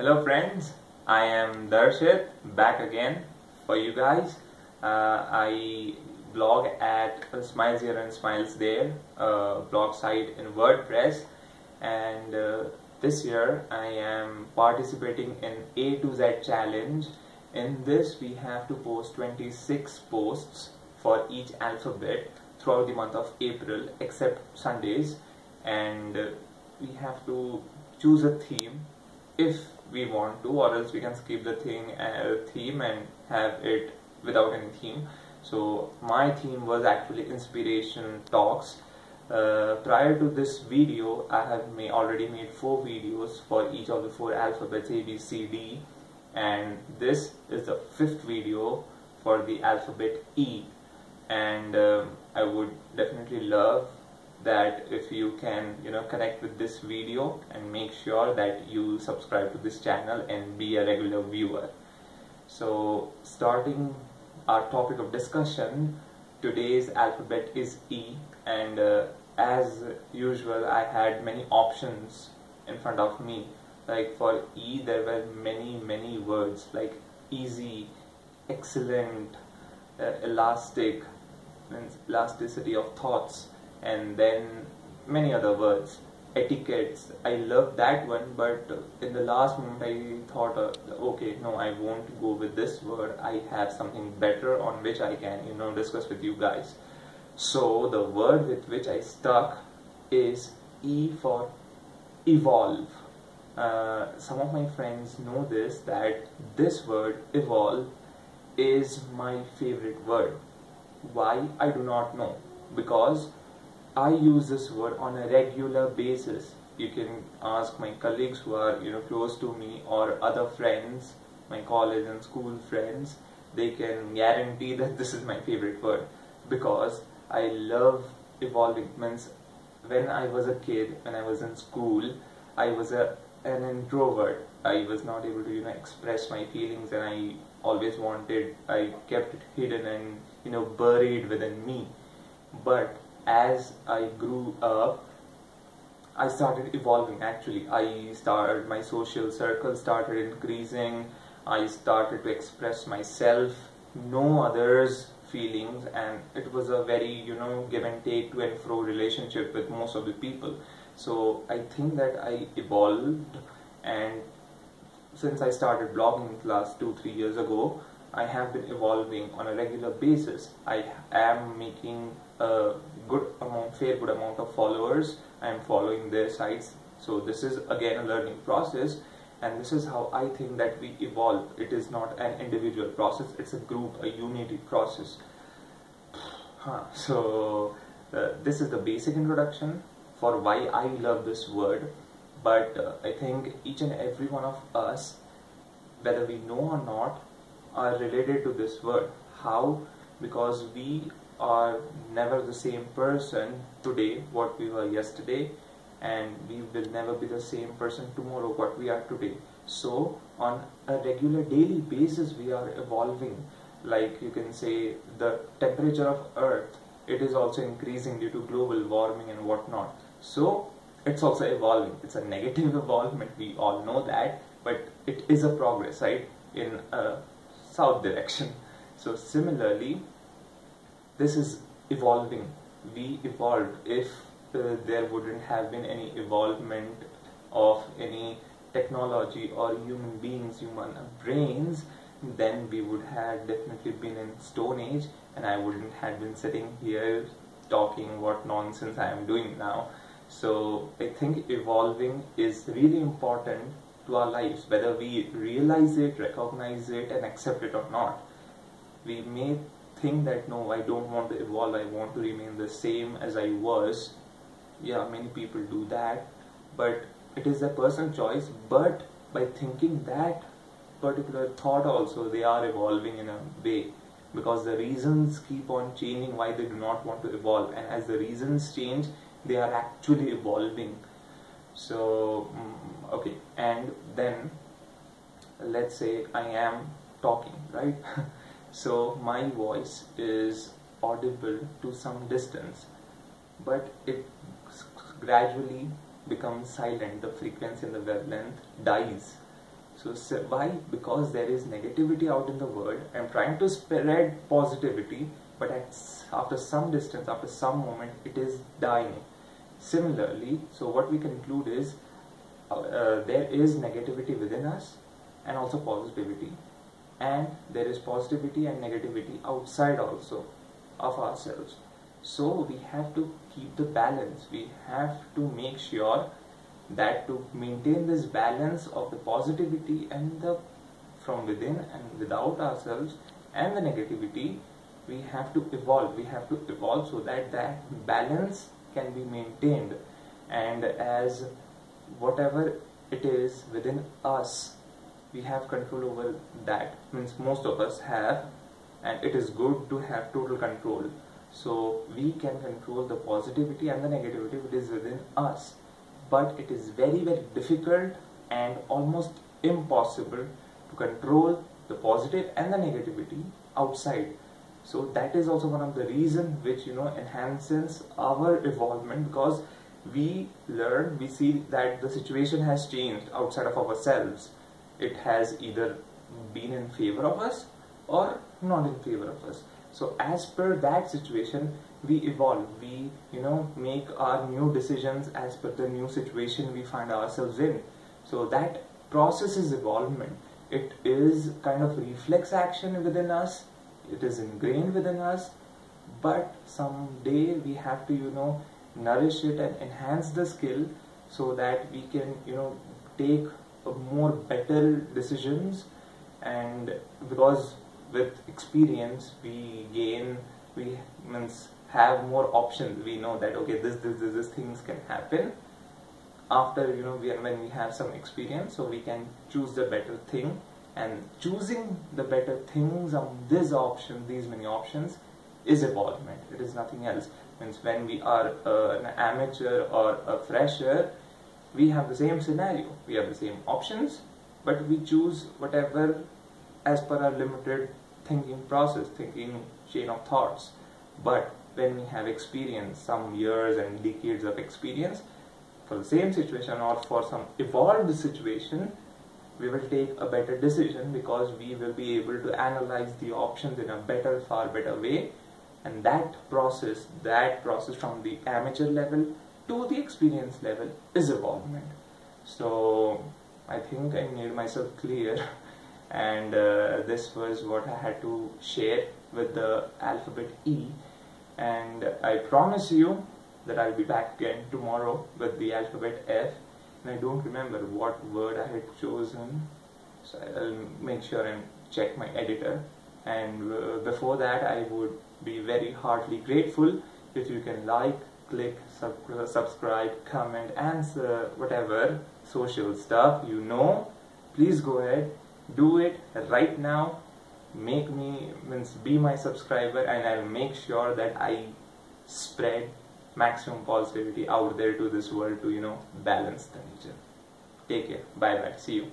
Hello friends, I am Darshith back again for you guys. Uh, I blog at Smiles Here and Smiles There, uh, blog site in WordPress, and uh, this year I am participating in A to Z challenge. In this, we have to post 26 posts for each alphabet throughout the month of April, except Sundays, and uh, we have to choose a theme if we want to or else we can skip the thing uh, theme and have it without any theme. So my theme was actually inspiration talks. Uh, prior to this video I have already made four videos for each of the four alphabets A B C D. And this is the fifth video for the alphabet E. And um, I would definitely love that if you can you know connect with this video and make sure that you subscribe to this channel and be a regular viewer. So starting our topic of discussion today's alphabet is E and uh, as usual I had many options in front of me. Like for E there were many many words like easy excellent uh, elastic elasticity of thoughts and then many other words etiquettes. I love that one but in the last moment i thought uh, okay no i won't go with this word. I have something better on which i can you know discuss with you guys. So the word with which i stuck is e for evolve. Uh, some of my friends know this that this word evolve is my favorite word. Why? I do not know. Because I use this word on a regular basis. You can ask my colleagues who are you know close to me or other friends, my college and school friends. They can guarantee that this is my favorite word because I love evolving. Means when I was a kid, when I was in school, I was a an introvert. I was not able to you know express my feelings, and I always wanted. I kept it hidden and you know buried within me. But as I grew up, I started evolving actually. I started, my social circle started increasing. I started to express myself, know others' feelings, and it was a very, you know, give and take to and fro relationship with most of the people. So I think that I evolved, and since I started blogging last two, three years ago, I have been evolving on a regular basis. I am making a good amount, fair good amount of followers. I am following their sites. So this is again a learning process and this is how I think that we evolve. It is not an individual process, it's a group, a unity process. Huh. So uh, this is the basic introduction for why I love this word. But uh, I think each and every one of us, whether we know or not, are related to this word. How? Because we are never the same person today what we were yesterday and we will never be the same person tomorrow what we are today. So on a regular daily basis we are evolving. Like you can say the temperature of earth it is also increasing due to global warming and whatnot. So it's also evolving. It's a negative evolvement we all know that but it is a progress right in a south direction. So similarly this is evolving. We evolved. If uh, there wouldn't have been any evolvement of any technology or human beings human brains then we would have definitely been in stone age and I wouldn't have been sitting here talking what nonsense I am doing now. So I think evolving is really important to our lives whether we realize it recognize it and accept it or not. We may think that no I don't want to evolve I want to remain the same as I was. Yeah many people do that but it is a personal choice. But by thinking that particular thought also they are evolving in a way. Because the reasons keep on changing why they do not want to evolve. And as the reasons change they are actually evolving. So mm, okay. And then let's say I am talking right so my voice is audible to some distance but it gradually becomes silent. The frequency and the wavelength dies. So, so why? Because there is negativity out in the world. I'm trying to spread positivity but at, after some distance after some moment it is dying. Similarly so what we conclude is uh, uh, there is negativity within us and also positivity and there is positivity and negativity outside also of ourselves. So we have to keep the balance. We have to make sure that to maintain this balance of the positivity and the from within and without ourselves and the negativity we have to evolve. We have to evolve so that that balance can be maintained. And as whatever it is within us we have control over that. Means most of us have and it is good to have total control. So we can control the positivity and the negativity which is within us. But it is very very difficult and almost impossible to control the positive and the negativity outside. So that is also one of the reason which you know enhances our evolvement because we learn we see that the situation has changed outside of ourselves it has either been in favor of us or not in favor of us. So as per that situation we evolve. We you know make our new decisions as per the new situation we find ourselves in. So that process is evolvement. It is kind of reflex action within us. It is ingrained within us. But someday we have to you know nourish it and enhance the skill so that we can you know take more better decisions. And because with experience we gain we means have more options. We know that okay this this this, this things can happen. After you know we, when we have some experience so we can choose the better thing. And choosing the better things on this option these many options is evolvement it is nothing else. Means when we are uh, an amateur or a fresher we have the same scenario. We have the same options but we choose whatever as per our limited thinking process thinking chain of thoughts. But when we have experience some years and decades of experience for the same situation or for some evolved situation we will take a better decision because we will be able to analyze the options in a better far better way. And that process that process from the amateur level to the experience level is evolvement so I think I made myself clear and uh, this was what I had to share with the alphabet E. And I promise you that I'll be back again tomorrow with the alphabet F. And I don't remember what word I had chosen. So I'll make sure and check my editor. And uh, before that I would be very heartily grateful if you can like click sub subscribe comment answer whatever social stuff you know please go ahead do it right now. Make me means be my subscriber and I'll make sure that I spread maximum positivity out there to this world to you know balance the nature. Take care. Bye bye see you